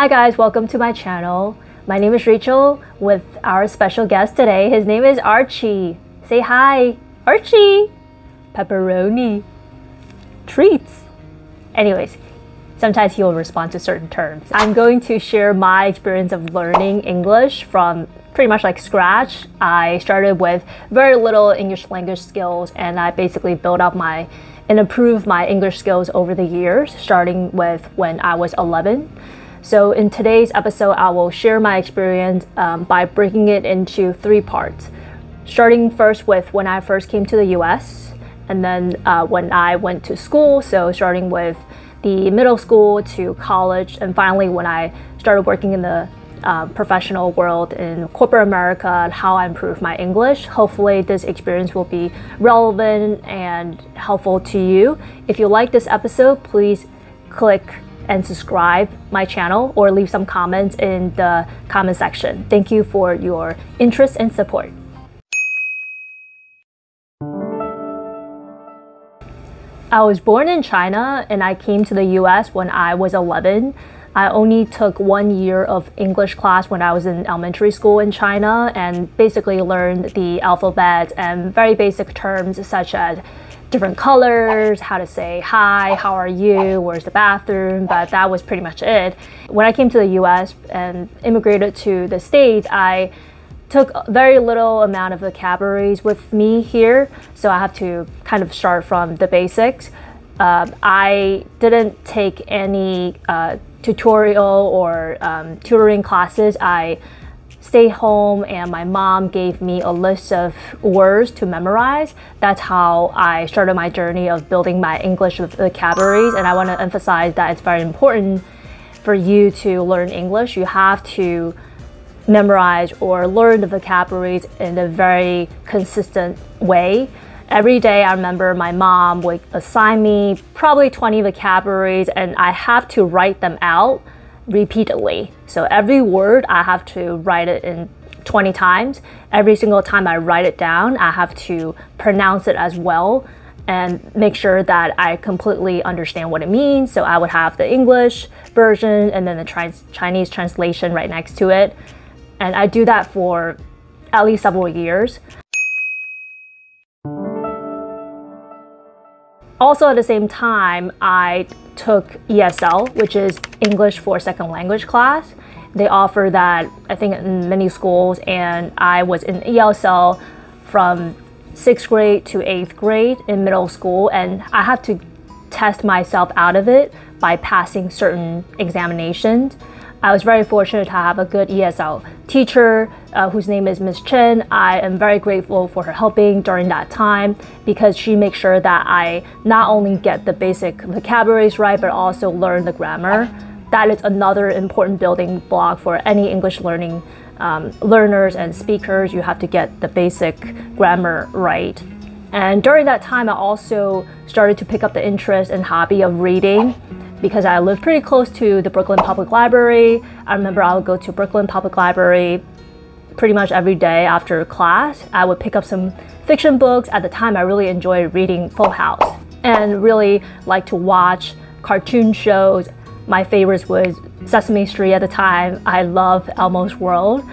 Hi guys, welcome to my channel. My name is Rachel with our special guest today. His name is Archie. Say hi, Archie. Pepperoni. Treats. Anyways, sometimes he will respond to certain terms. I'm going to share my experience of learning English from pretty much like scratch. I started with very little English language skills and I basically built up my and improved my English skills over the years, starting with when I was 11. So, in today's episode, I will share my experience um, by breaking it into three parts. Starting first with when I first came to the US, and then uh, when I went to school, so starting with the middle school to college, and finally when I started working in the uh, professional world in corporate America and how I improve my English. Hopefully, this experience will be relevant and helpful to you. If you like this episode, please click and subscribe my channel or leave some comments in the comment section. Thank you for your interest and support. I was born in China and I came to the US when I was 11. I only took one year of English class when I was in elementary school in China and basically learned the alphabet and very basic terms such as different colors, how to say hi, how are you, where's the bathroom, but that was pretty much it. When I came to the US and immigrated to the States, I took very little amount of vocabularies with me here, so I have to kind of start from the basics. Uh, I didn't take any uh, tutorial or um, tutoring classes. I stayed home and my mom gave me a list of words to memorize. That's how I started my journey of building my English vocabularies. And I want to emphasize that it's very important for you to learn English. You have to memorize or learn the vocabularies in a very consistent way. Every day, I remember my mom would assign me probably 20 vocabularies, and I have to write them out repeatedly. So every word, I have to write it in 20 times. Every single time I write it down, I have to pronounce it as well and make sure that I completely understand what it means. So I would have the English version and then the Chinese translation right next to it. And I do that for at least several years. Also, at the same time, I took ESL, which is English for Second Language class. They offer that, I think, in many schools, and I was in ESL from sixth grade to eighth grade in middle school, and I had to test myself out of it by passing certain examinations. I was very fortunate to have a good ESL teacher uh, whose name is Miss Chen. I am very grateful for her helping during that time because she makes sure that I not only get the basic vocabularies right, but also learn the grammar. That is another important building block for any English learning um, learners and speakers. You have to get the basic grammar right. And during that time, I also started to pick up the interest and hobby of reading because I lived pretty close to the Brooklyn Public Library. I remember I would go to Brooklyn Public Library pretty much every day after class. I would pick up some fiction books. At the time, I really enjoyed reading Full House and really like to watch cartoon shows. My favorites was Sesame Street at the time. I loved Elmo's World.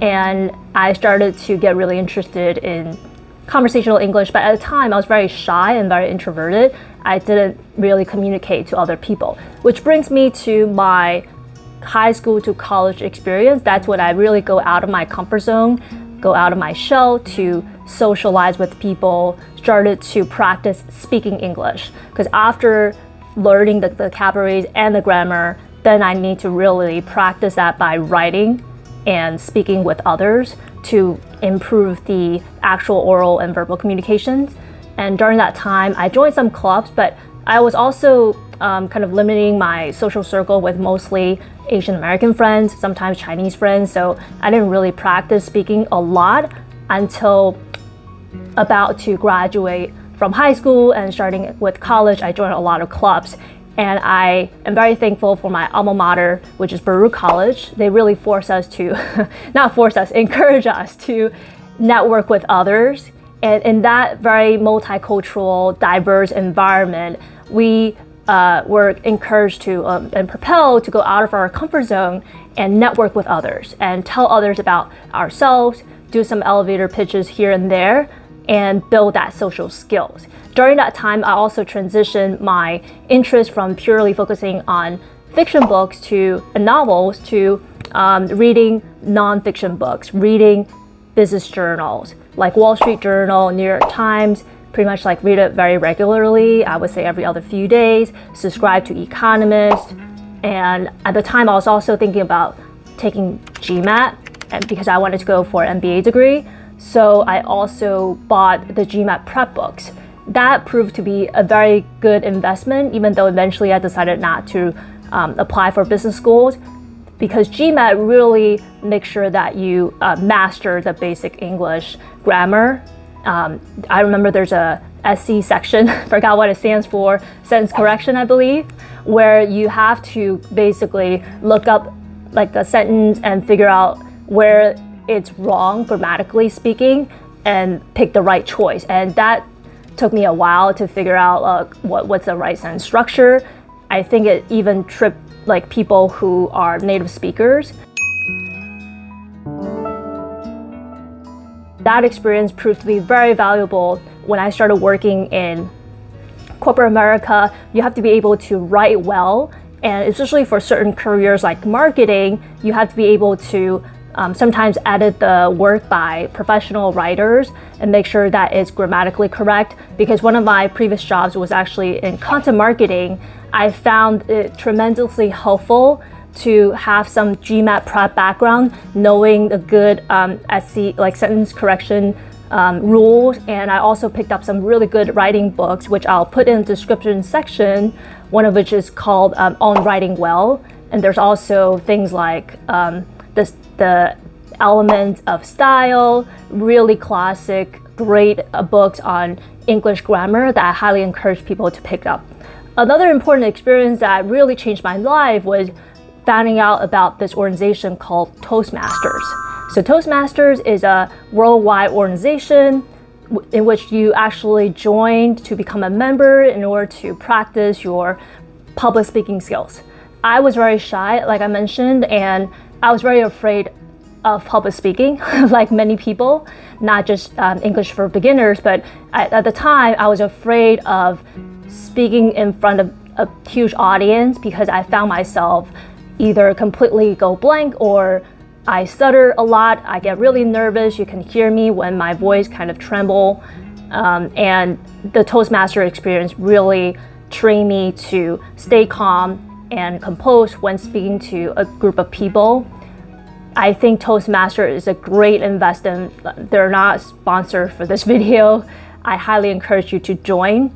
And I started to get really interested in conversational English, but at the time I was very shy and very introverted. I didn't really communicate to other people, which brings me to my high school to college experience. That's when I really go out of my comfort zone, go out of my shell to socialize with people, started to practice speaking English. Because after learning the vocabularies and the grammar, then I need to really practice that by writing and speaking with others to improve the actual oral and verbal communications. And during that time, I joined some clubs, but I was also um, kind of limiting my social circle with mostly Asian American friends, sometimes Chinese friends. So I didn't really practice speaking a lot until about to graduate from high school and starting with college. I joined a lot of clubs. And I am very thankful for my alma mater, which is Baruch College. They really force us to, not force us, encourage us to network with others. And in that very multicultural, diverse environment, we uh, we're encouraged to um, and propelled to go out of our comfort zone and network with others and tell others about ourselves, do some elevator pitches here and there, and build that social skills. During that time, I also transitioned my interest from purely focusing on fiction books to novels to um, reading nonfiction books, reading business journals like Wall Street Journal, New York Times, pretty much like read it very regularly. I would say every other few days, subscribe to Economist. And at the time, I was also thinking about taking GMAT and because I wanted to go for an MBA degree. So I also bought the GMAT prep books. That proved to be a very good investment, even though eventually I decided not to um, apply for business schools because GMAT really makes sure that you uh, master the basic English grammar. Um, I remember there's a SC section, forgot what it stands for, sentence correction, I believe, where you have to basically look up like a sentence and figure out where it's wrong grammatically speaking and pick the right choice. And that took me a while to figure out uh, what, what's the right sentence structure. I think it even tripped like people who are native speakers. That experience proved to be very valuable when I started working in corporate America. You have to be able to write well, and especially for certain careers like marketing, you have to be able to um, sometimes edit the work by professional writers and make sure that it's grammatically correct. Because one of my previous jobs was actually in content marketing, I found it tremendously helpful to have some GMAT prep background, knowing the good um, SC like sentence correction um, rules, and I also picked up some really good writing books, which I'll put in the description section. One of which is called um, On Writing Well, and there's also things like um, the the elements of style, really classic, great uh, books on English grammar that I highly encourage people to pick up. Another important experience that really changed my life was finding out about this organization called Toastmasters. So, Toastmasters is a worldwide organization in which you actually join to become a member in order to practice your public speaking skills. I was very shy, like I mentioned, and I was very afraid of public speaking, like many people, not just um, English for beginners, but at the time I was afraid of speaking in front of a huge audience because I found myself either completely go blank or I stutter a lot. I get really nervous. You can hear me when my voice kind of tremble. Um, and the Toastmaster experience really trained me to stay calm and composed when speaking to a group of people. I think Toastmaster is a great investment. They're not sponsored for this video. I highly encourage you to join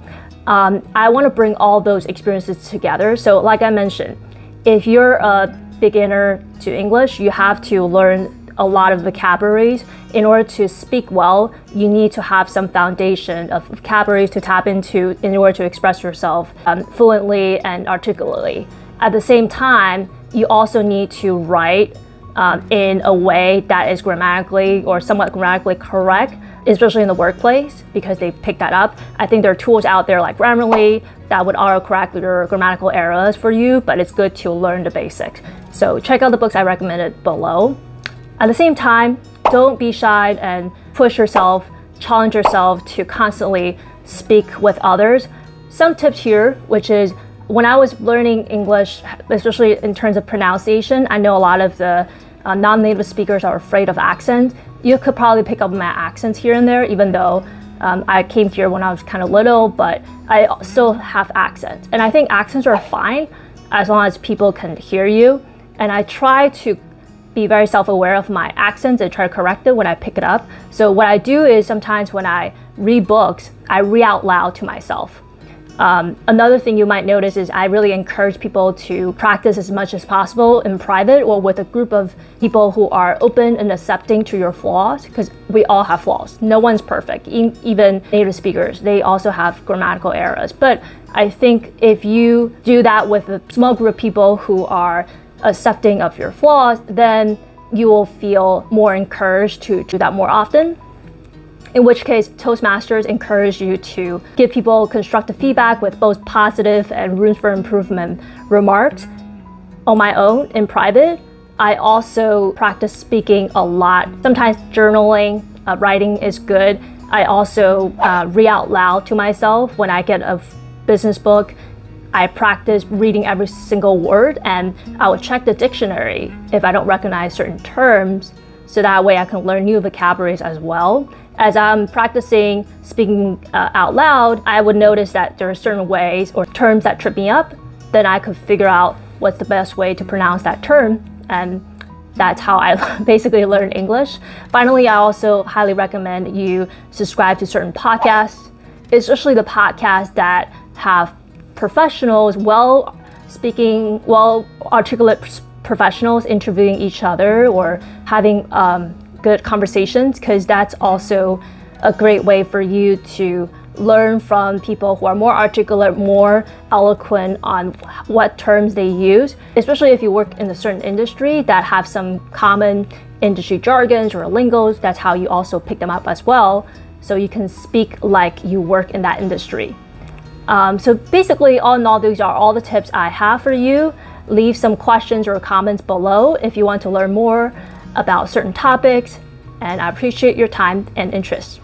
um, I want to bring all those experiences together. So, like I mentioned, if you're a beginner to English, you have to learn a lot of vocabularies. In order to speak well, you need to have some foundation of vocabularies to tap into in order to express yourself um, fluently and articulately. At the same time, you also need to write um, in a way that is grammatically or somewhat grammatically correct especially in the workplace because they pick that up. I think there are tools out there like Grammarly that would autocorrect your grammatical errors for you, but it's good to learn the basics. So check out the books I recommended below. At the same time, don't be shy and push yourself, challenge yourself to constantly speak with others. Some tips here, which is when I was learning English, especially in terms of pronunciation, I know a lot of the uh, non-native speakers are afraid of accent you could probably pick up my accents here and there, even though um, I came here when I was kind of little, but I still have accents. And I think accents are fine as long as people can hear you. And I try to be very self aware of my accents and try to correct it when I pick it up. So, what I do is sometimes when I read books, I read out loud to myself. Um, another thing you might notice is I really encourage people to practice as much as possible in private or with a group of people who are open and accepting to your flaws because we all have flaws. No one's perfect. E even native speakers, they also have grammatical errors. But I think if you do that with a small group of people who are accepting of your flaws, then you will feel more encouraged to do that more often. In which case Toastmasters encourage you to give people constructive feedback with both positive and room for improvement remarks on my own in private. I also practice speaking a lot. Sometimes journaling, uh, writing is good. I also uh, read out loud to myself when I get a business book. I practice reading every single word and I will check the dictionary if I don't recognize certain terms so that way I can learn new vocabularies as well. As I'm practicing speaking uh, out loud, I would notice that there are certain ways or terms that trip me up. Then I could figure out what's the best way to pronounce that term, and that's how I basically learn English. Finally, I also highly recommend you subscribe to certain podcasts, especially the podcasts that have professionals, well speaking, well articulate professionals interviewing each other or having um, good conversations because that's also a great way for you to learn from people who are more articulate, more eloquent on what terms they use, especially if you work in a certain industry that have some common industry jargons or lingos. That's how you also pick them up as well. So you can speak like you work in that industry. Um, so basically, all in all, these are all the tips I have for you. Leave some questions or comments below if you want to learn more about certain topics, and I appreciate your time and interest.